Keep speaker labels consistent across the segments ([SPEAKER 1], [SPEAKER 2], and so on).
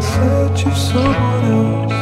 [SPEAKER 1] search of someone else.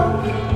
[SPEAKER 1] love.